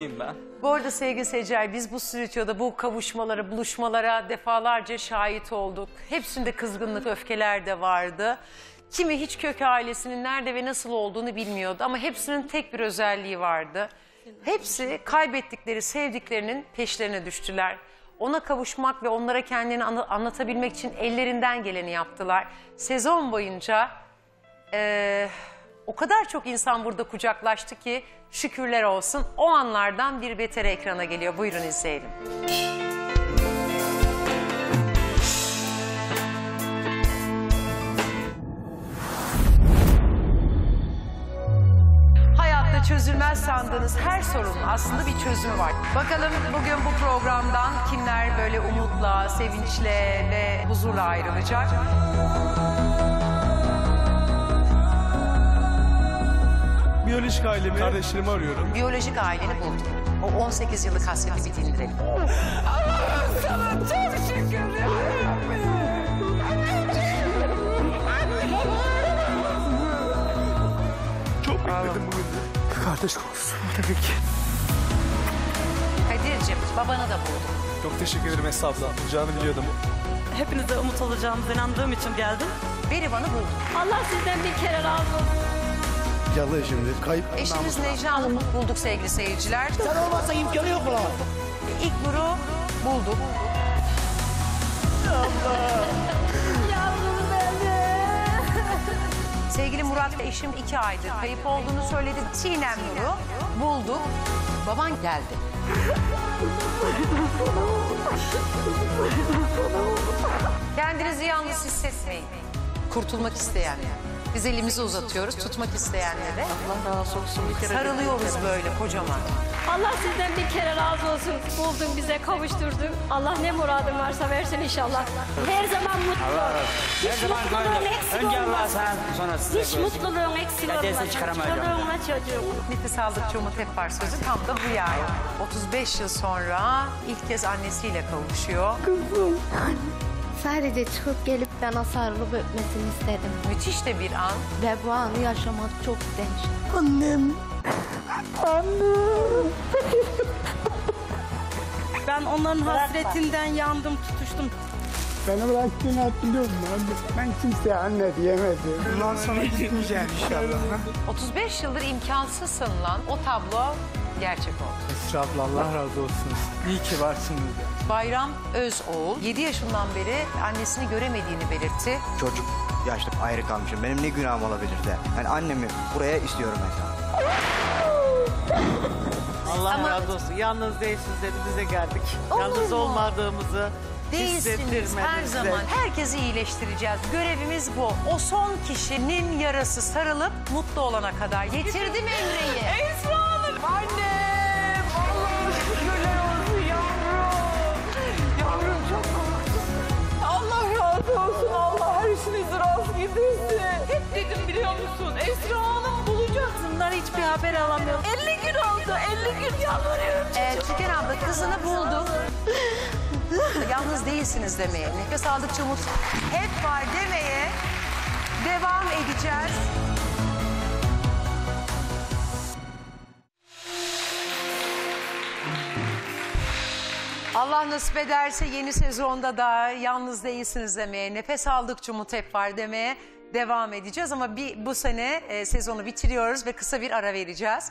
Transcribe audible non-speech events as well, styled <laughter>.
ben. Bu arada sevgili seyirciler biz bu stüdyoda bu kavuşmalara, buluşmalara defalarca şahit olduk. Hepsinde kızgınlık, öfkeler de vardı. Kimi hiç kök ailesinin nerede ve nasıl olduğunu bilmiyordu ama hepsinin tek bir özelliği vardı. Hepsi kaybettikleri sevdiklerinin peşlerine düştüler. Ona kavuşmak ve onlara kendini anlatabilmek için ellerinden geleni yaptılar. Sezon boyunca ee, o kadar çok insan burada kucaklaştı ki şükürler olsun. O anlardan bir betere ekrana geliyor. Buyurun izleyelim. Hayatta çözülmez sandığınız her sorunun aslında bir çözümü var. Bakalım bugün bu programdan kimler böyle umutla, sevinçle ve huzurla ayrılacak? Biyolojik ailemi, kardeşlerimi arıyorum. Biyolojik aileni bulduk. O 18 yıllık hasreti bir dindirelim. Çok bekledim bugün de. Kardeş kokusu tabii ki. Kadir'cim babanı da bulduk. Çok teşekkür ederim Esra abla. Olacağını biliyordum. Hepinize umut olacağımıza inandığım için geldim. Berivan'ı bulduk. Allah sizden bir kere razı olsun. Yalı şimdi kayıp Eşiniz Necla Hanım'ı bulduk sevgili seyirciler. Sen olmazsa imkanı yok mu lan? İlk Nur'u bulduk. Yavrum benim. Sevgili Murat eşim iki aydır kayıp olduğunu söyledi. Sinem Nur'u bulduk. Baban geldi. Kendinizi yalnız hissetmeyin. Kurtulmak isteyenler. Biz elimizi uzatıyoruz, tutmak isteyenlere. Allah razı olsun bir kere. Sarılıyoruz böyle kocaman. Allah sizden bir kere razı olsun. Buldun bize kavuşturdun. Allah ne muradın varsa versin inşallah. Her zaman mutlu. Hiç mutluluğun eksik Önce Allah olmaz. sana sonra size Hiç mutluluğun eksik olmaz. çıkaramayacağım. Çoluğuna çocuğuna. Nefes aldıkça umut hep var sözü tam da bu yani. 35 yıl sonra ilk kez annesiyle kavuşuyor. Sadece çıkıp gelip bana sarılıp öpmesini istedim. Müthiş de bir an. Ve bu anı yaşamak çok istemiştim. Ben onların hasretinden yandım, tutuştum. Beni bıraktığını hatırlıyorum ben. Ben kimseye anne diyemedim. Bundan sonra gitmeyeceğim inşallah. 35 yıldır imkansız sanılan o tablo gerçek oldu. Esra abla Allah razı olsun. İyi ki varsınız. Bayram Özoğul 7 yaşından beri annesini göremediğini belirtti. çocuk yaşta ayrı kalmışım. Benim ne günahım olabilir de. Yani annemi buraya istiyorum mesela. Allah Ama- razı olsun. Yalnız değilsiniz dedi bize geldik. Olur Yalnız mu? olmadığımızı Değilsiniz hissettirmedi her bize. zaman. Herkesi iyileştireceğiz. Görevimiz bu. O son kişinin yarası sarılıp mutlu olana kadar. <laughs> Getirdim Emre'yi. Esra Rast getirsin. Hep dedim biliyor musun? Esra Hanım bulacağız. Bunlar hiçbir haber alamıyorum. 50 gün oldu. 50 gün yalvarıyorum. Ee, Türkan abla kızını bulduk. Yalnız değilsiniz demeye, nefes aldıkça umut hep var demeye devam edeceğiz. Allah nasip ederse yeni sezonda da yalnız değilsiniz demeye, nefes aldıkça umut hep var demeye devam edeceğiz. Ama bir, bu sene e, sezonu bitiriyoruz ve kısa bir ara vereceğiz.